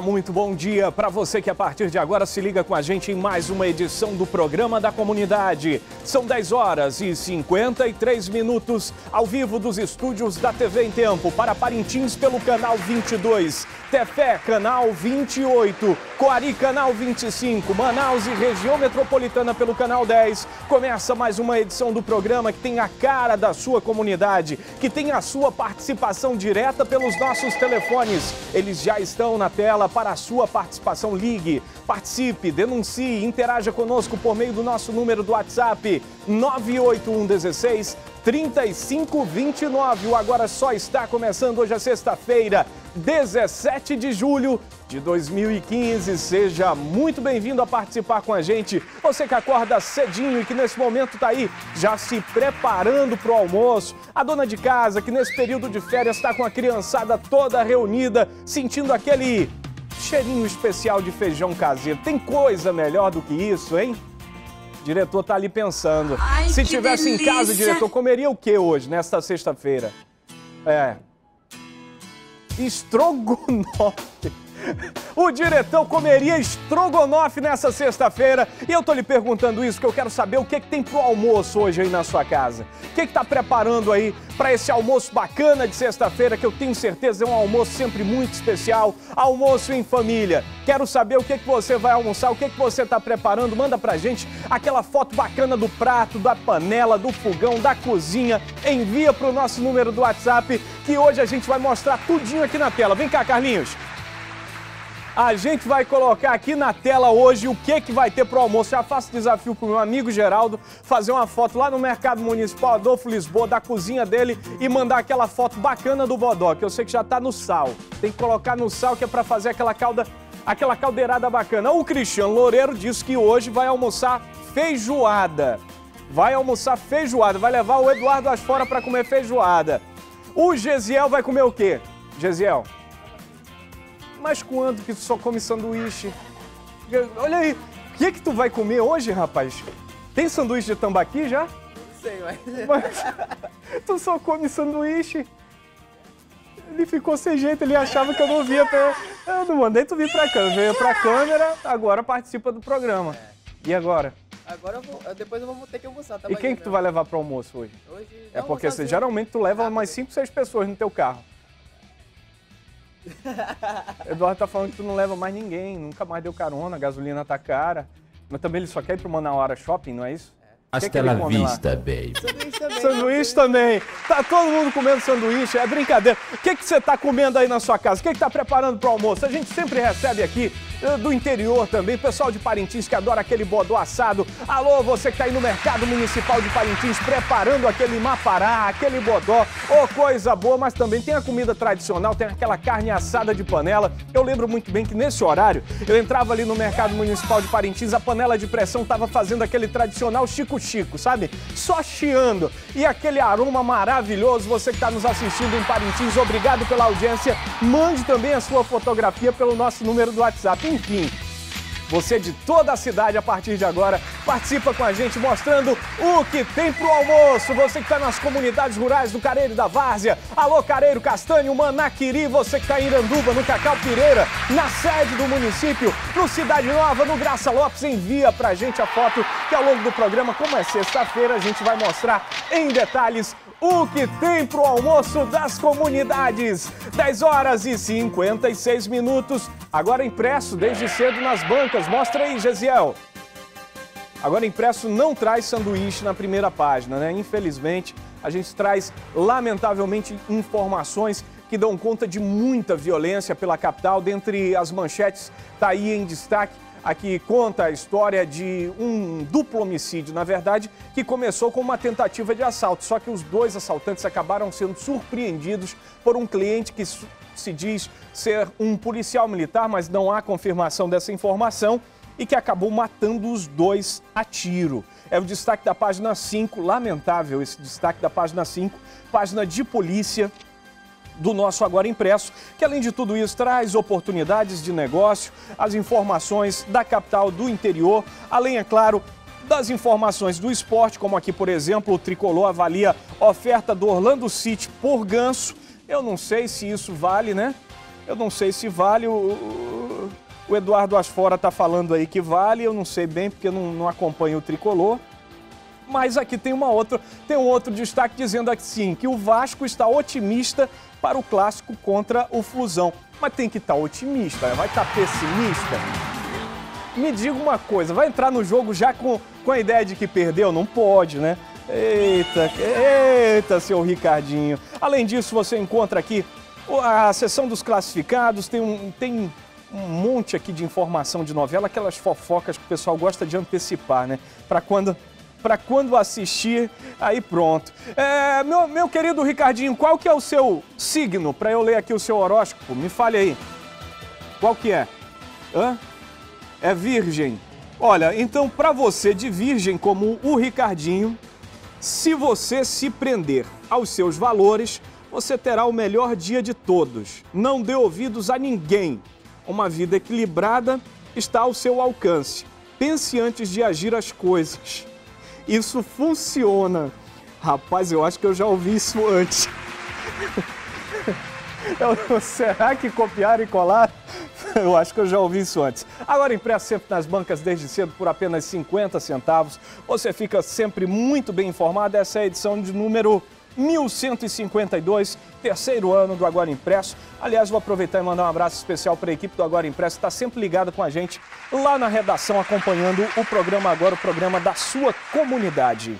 Muito bom dia para você que a partir de agora se liga com a gente em mais uma edição do programa da comunidade. São 10 horas e 53 minutos ao vivo dos estúdios da TV em Tempo para Parintins pelo canal 22, Tefé canal 28, Coari canal 25, Manaus e região metropolitana pelo canal 10. Começa mais uma edição do programa que tem a cara da sua comunidade, que tem a sua participação direta pelos nossos telefones. Eles já estão na tela para a sua participação. Ligue, participe, denuncie, interaja conosco por meio do nosso número do WhatsApp 98116 3529. O Agora Só está começando hoje é sexta-feira, 17 de julho de 2015. Seja muito bem-vindo a participar com a gente. Você que acorda cedinho e que nesse momento está aí já se preparando para o almoço. A dona de casa que nesse período de férias está com a criançada toda reunida, sentindo aquele cheirinho especial de feijão caseiro. Tem coisa melhor do que isso, hein? O diretor tá ali pensando. Ai, Se tivesse em casa, delícia. diretor, comeria o que hoje, nesta sexta-feira? É. Estrogonofe. O diretor comeria estrogonofe nessa sexta-feira. E eu tô lhe perguntando isso porque eu quero saber o que, que tem pro almoço hoje aí na sua casa. O que, que tá preparando aí para esse almoço bacana de sexta-feira, que eu tenho certeza é um almoço sempre muito especial. Almoço em família. Quero saber o que, que você vai almoçar, o que, que você tá preparando. Manda pra gente aquela foto bacana do prato, da panela, do fogão, da cozinha. Envia pro nosso número do WhatsApp que hoje a gente vai mostrar tudinho aqui na tela. Vem cá, Carlinhos. A gente vai colocar aqui na tela hoje o que, que vai ter pro almoço. Já faço desafio pro meu amigo Geraldo fazer uma foto lá no Mercado Municipal Adolfo Lisboa, da cozinha dele, e mandar aquela foto bacana do bodó, que eu sei que já tá no sal. Tem que colocar no sal que é para fazer aquela calda, aquela caldeirada bacana. O Cristiano Loureiro disse que hoje vai almoçar feijoada. Vai almoçar feijoada, vai levar o Eduardo Asfora para comer feijoada. O Gesiel vai comer o quê? Gesiel, mas quando que tu só come sanduíche? Olha aí, o que que tu vai comer hoje, rapaz? Tem sanduíche de tambaqui já? Não sei, mas. Mas tu só come sanduíche. Ele ficou sem jeito, ele achava que eu não via. Pra... Eu não mandei tu vir pra câmera. Veio pra câmera, agora participa do programa. E agora? Agora eu vou. Depois eu vou ter que almoçar, tá? E quem que tu vai levar pro almoço hoje? Hoje. É porque você, geralmente tu leva Rápido. umas 5, 6 pessoas no teu carro. Eduardo tá falando que tu não leva mais ninguém, nunca mais deu carona, a gasolina tá cara. Mas também ele só quer ir pro Manauara Shopping, não é isso? Hasta que ele la come lá? vista, baby. Sanduíche também. Sanduíche também. Tá todo mundo comendo sanduíche, é brincadeira. O que, que você tá comendo aí na sua casa? O que, que tá preparando pro almoço? A gente sempre recebe aqui do interior também, pessoal de Parintins que adora aquele bodó assado. Alô, você que tá aí no Mercado Municipal de Parintins preparando aquele mapará, aquele bodó. Ô, coisa boa, mas também tem a comida tradicional, tem aquela carne assada de panela. Eu lembro muito bem que nesse horário eu entrava ali no Mercado Municipal de Parintins, a panela de pressão tava fazendo aquele tradicional chico-chico, sabe? Só chiando. E aquele aroma maravilhoso, você que está nos assistindo em Parintins, obrigado pela audiência. Mande também a sua fotografia pelo nosso número do WhatsApp. Enfim, você de toda a cidade, a partir de agora, participa com a gente mostrando o que tem pro almoço. Você que está nas comunidades rurais do Careiro da Várzea. Alô, Careiro Castanho, Manaquiri. Você que está em Iranduba, no Cacau Pireira, na sede do município, no Cidade Nova, no Graça Lopes. Envia pra gente a foto que ao longo do programa, como é sexta-feira, a gente vai mostrar em detalhes o que tem pro almoço das comunidades. 10 horas e 56 minutos. Agora impresso desde cedo nas bancas. Mostra aí, Gesiel. Agora impresso não traz sanduíche na primeira página, né? Infelizmente, a gente traz, lamentavelmente, informações que dão conta de muita violência pela capital. Dentre as manchetes, está aí em destaque aqui conta a história de um duplo homicídio, na verdade, que começou com uma tentativa de assalto. Só que os dois assaltantes acabaram sendo surpreendidos por um cliente que se diz ser um policial militar, mas não há confirmação dessa informação e que acabou matando os dois a tiro. É o destaque da página 5, lamentável esse destaque da página 5, página de polícia do nosso Agora Impresso, que além de tudo isso traz oportunidades de negócio, as informações da capital do interior, além, é claro, das informações do esporte, como aqui, por exemplo, o Tricolor avalia oferta do Orlando City por ganso. Eu não sei se isso vale, né? Eu não sei se vale, o, o Eduardo Asfora está falando aí que vale, eu não sei bem porque não, não acompanho o tricolor. Mas aqui tem uma outra, tem um outro destaque dizendo assim que o Vasco está otimista para o clássico contra o Flusão. Mas tem que estar tá otimista, vai estar tá pessimista? Me diga uma coisa, vai entrar no jogo já com, com a ideia de que perdeu? Não pode, né? Eita, eita, seu Ricardinho. Além disso, você encontra aqui a seção dos classificados, tem um, tem um monte aqui de informação de novela, aquelas fofocas que o pessoal gosta de antecipar, né? Para quando para quando assistir, aí pronto. É, meu, meu querido Ricardinho, qual que é o seu signo? Para eu ler aqui o seu horóscopo, me fale aí. Qual que é? Hã? É virgem. Olha, então para você de virgem como o Ricardinho, se você se prender aos seus valores, você terá o melhor dia de todos. Não dê ouvidos a ninguém. Uma vida equilibrada está ao seu alcance. Pense antes de agir as coisas. Isso funciona. Rapaz, eu acho que eu já ouvi isso antes. Eu, será que copiar e colar? Eu acho que eu já ouvi isso antes. Agora impresso sempre nas bancas desde cedo por apenas 50 centavos. Você fica sempre muito bem informado. Essa é a edição de número 1152, terceiro ano do Agora Impresso. Aliás, vou aproveitar e mandar um abraço especial para a equipe do Agora Impresso, que está sempre ligada com a gente lá na redação, acompanhando o programa Agora, o programa da sua comunidade.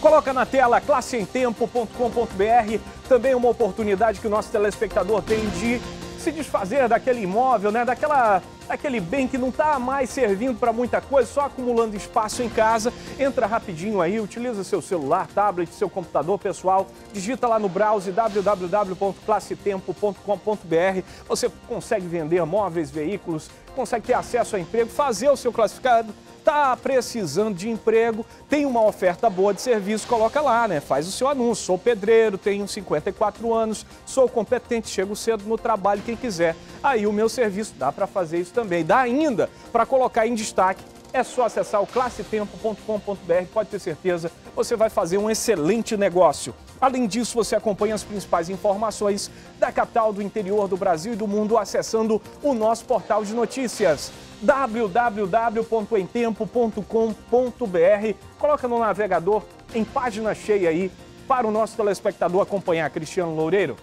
Coloca na tela classeemtempo.com.br, também uma oportunidade que o nosso telespectador tem de se desfazer daquele imóvel, né? Daquela, daquele bem que não está mais servindo para muita coisa, só acumulando espaço em casa. Entra rapidinho aí, utiliza seu celular, tablet, seu computador pessoal, digita lá no browser www.classetempo.com.br. Você consegue vender móveis, veículos, consegue ter acesso a emprego, fazer o seu classificado Tá precisando de emprego, tem uma oferta boa de serviço, coloca lá, né? Faz o seu anúncio. Sou pedreiro, tenho 54 anos, sou competente, chego cedo no trabalho, quem quiser. Aí o meu serviço dá para fazer isso também. Dá ainda para colocar em destaque é só acessar o classetempo.com.br, pode ter certeza, você vai fazer um excelente negócio. Além disso, você acompanha as principais informações da capital, do interior do Brasil e do mundo acessando o nosso portal de notícias www.emtempo.com.br. Coloca no navegador em página cheia aí para o nosso telespectador acompanhar. Cristiano Loureiro,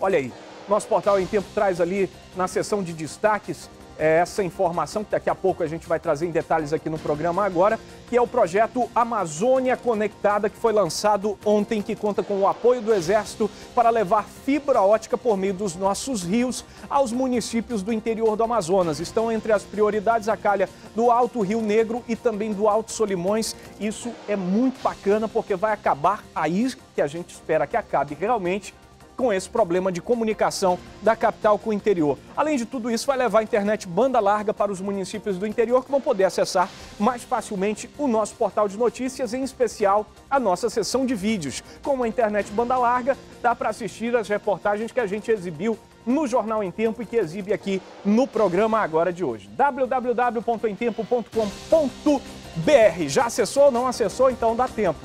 olha aí, nosso portal em tempo traz ali na seção de destaques é essa informação que daqui a pouco a gente vai trazer em detalhes aqui no programa agora, que é o projeto Amazônia Conectada, que foi lançado ontem, que conta com o apoio do Exército para levar fibra ótica por meio dos nossos rios aos municípios do interior do Amazonas. Estão entre as prioridades a calha do Alto Rio Negro e também do Alto Solimões. Isso é muito bacana porque vai acabar aí que a gente espera que acabe realmente com esse problema de comunicação da capital com o interior. Além de tudo isso, vai levar a internet banda larga para os municípios do interior que vão poder acessar mais facilmente o nosso portal de notícias, em especial a nossa seção de vídeos. Com a internet banda larga, dá para assistir as reportagens que a gente exibiu no Jornal em Tempo e que exibe aqui no programa agora de hoje. www.emtempo.com.br. Já acessou? Não acessou? Então dá tempo.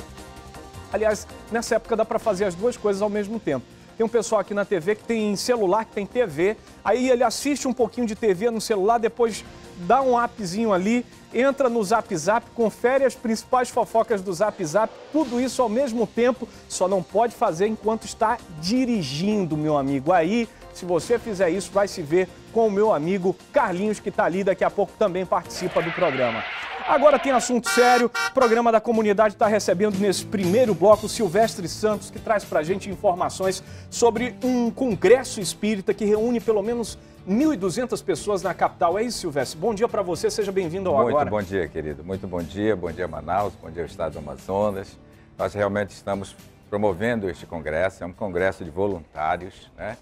Aliás, nessa época dá para fazer as duas coisas ao mesmo tempo. Tem um pessoal aqui na TV que tem celular, que tem TV, aí ele assiste um pouquinho de TV no celular, depois dá um appzinho ali, entra no Zap Zap, confere as principais fofocas do Zap Zap, tudo isso ao mesmo tempo, só não pode fazer enquanto está dirigindo, meu amigo. Aí, se você fizer isso, vai se ver com o meu amigo Carlinhos, que está ali, daqui a pouco também participa do programa. Agora tem assunto sério. O programa da comunidade está recebendo nesse primeiro bloco o Silvestre Santos, que traz para a gente informações sobre um congresso espírita que reúne pelo menos 1.200 pessoas na capital. É isso, Silvestre. Bom dia para você, seja bem-vindo ao Muito Agora. Muito bom dia, querido. Muito bom dia. Bom dia, Manaus. Bom dia, Estado do Amazonas. Nós realmente estamos promovendo este congresso. É um congresso de voluntários, né?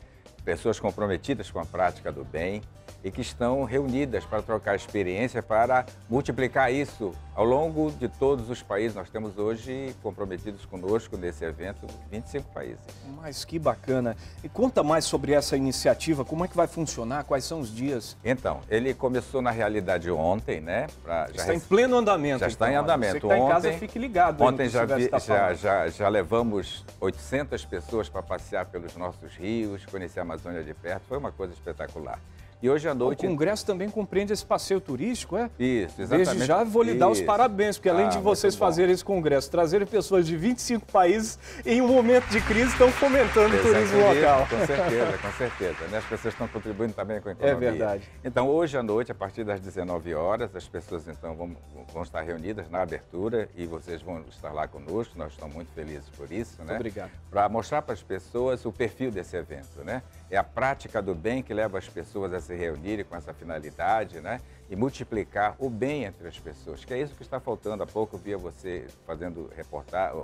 pessoas comprometidas com a prática do bem, e que estão reunidas para trocar experiência, para multiplicar isso Ao longo de todos os países, nós temos hoje comprometidos conosco nesse evento 25 países. Mas que bacana. E conta mais sobre essa iniciativa, como é que vai funcionar, quais são os dias? Então, ele começou na realidade ontem, né? Pra, já está em pleno andamento. Já está então, em andamento. Você que está em casa, fique ligado. Ontem já, vi, já, já, já levamos 800 pessoas para passear pelos nossos rios, conhecer a Amazônia de perto. Foi uma coisa espetacular. E hoje à noite. O Congresso também compreende esse passeio turístico, é? Isso, exatamente. Desde já vou lhe dar os parabéns, porque além ah, de vocês fazerem esse congresso, trazerem pessoas de 25 países, em um momento de crise estão fomentando o turismo local. Com certeza, com certeza. Né? As pessoas estão contribuindo também com a economia. É verdade. Então, hoje à noite, a partir das 19 horas, as pessoas então vão, vão estar reunidas na abertura e vocês vão estar lá conosco. Nós estamos muito felizes por isso, né? Obrigado. Para mostrar para as pessoas o perfil desse evento, né? É a prática do bem que leva as pessoas a se reunirem com essa finalidade, né? E multiplicar o bem entre as pessoas, que é isso que está faltando. Há pouco via você fazendo reportagem,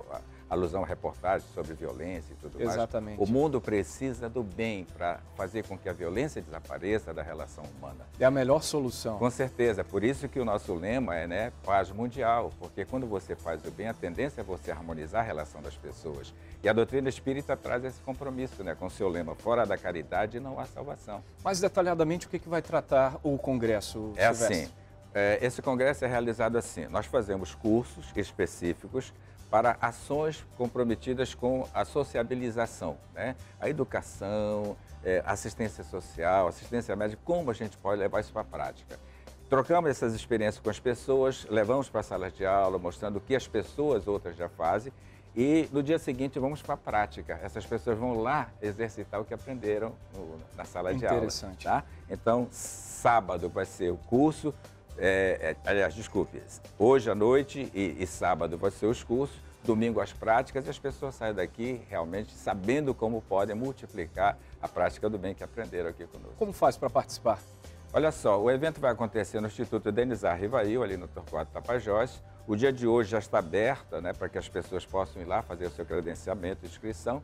alusão a reportagem sobre violência e tudo Exatamente. mais. O mundo precisa do bem para fazer com que a violência desapareça da relação humana. É a melhor solução. Com certeza. É por isso que o nosso lema é né, paz mundial, porque quando você faz o bem, a tendência é você harmonizar a relação das pessoas. E a doutrina espírita traz esse compromisso né, com o seu lema, fora da caridade não há salvação. Mais detalhadamente, o que, que vai tratar o Congresso, É assim, é, esse congresso é realizado assim, nós fazemos cursos específicos para ações comprometidas com a sociabilização, né? a educação, é, assistência social, assistência médica, como a gente pode levar isso para a prática. Trocamos essas experiências com as pessoas, levamos para a sala de aula, mostrando o que as pessoas outras já fazem e no dia seguinte vamos para a prática. Essas pessoas vão lá exercitar o que aprenderam no, na sala de aula. Interessante. Tá? Então, sábado vai ser o curso, é, é, aliás, desculpe, hoje à noite e, e sábado vai ser os cursos, domingo as práticas e as pessoas saem daqui realmente sabendo como podem multiplicar a prática do bem que aprenderam aqui conosco. Como faz para participar? Olha só, o evento vai acontecer no Instituto Denizar Rivail, ali no Torquato Tapajós. O dia de hoje já está aberto né, para que as pessoas possam ir lá fazer o seu credenciamento, inscrição.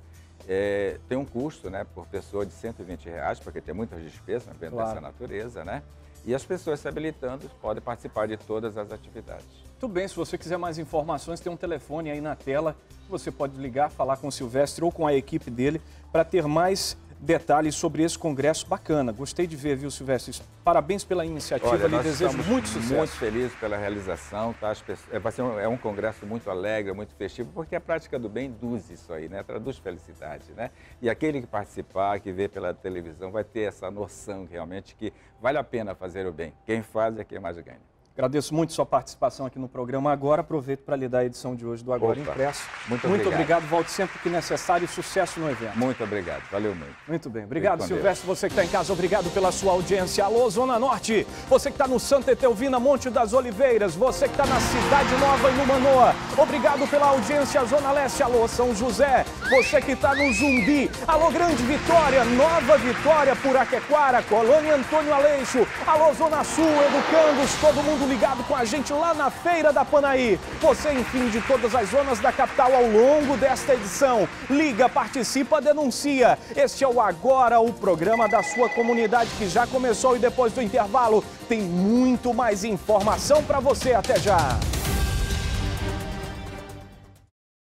É, tem um custo né, por pessoa de 120 reais, porque tem muitas despesas no evento claro. dessa natureza, né? E as pessoas se habilitando podem participar de todas as atividades. Muito bem, se você quiser mais informações, tem um telefone aí na tela. Você pode ligar, falar com o Silvestre ou com a equipe dele para ter mais detalhes sobre esse congresso bacana. Gostei de ver, viu, Silvestre? Parabéns pela iniciativa, Olha, lhe desejo muito sucesso. Muito feliz pela realização, tá? É, vai ser um, é um congresso muito alegre, muito festivo, porque a prática do bem induz isso aí, né? Traduz felicidade, né? E aquele que participar, que vê pela televisão, vai ter essa noção realmente que vale a pena fazer o bem. Quem faz é quem mais ganha. Agradeço muito sua participação aqui no programa Agora. Aproveito para lhe dar a edição de hoje do Agora Opa, Impresso. Muito, muito obrigado. obrigado. Volte sempre que necessário e sucesso no evento. Muito obrigado. Valeu muito. Muito bem. Obrigado, Silvestre. Você que está em casa, obrigado pela sua audiência. Alô, Zona Norte. Você que está no Santa Etelvina, Monte das Oliveiras. Você que está na Cidade Nova e no Manoa. Obrigado pela audiência. Zona Leste. Alô, São José. Você que está no Zumbi. Alô, Grande Vitória. Nova Vitória, Puraquequara. Colônia Antônio Aleixo. Alô, Zona Sul. Educandos. Todo mundo ligado com a gente lá na Feira da Panaí. Você, enfim, de todas as zonas da capital ao longo desta edição. Liga, participa, denuncia. Este é o Agora, o programa da sua comunidade que já começou e depois do intervalo tem muito mais informação para você. Até já!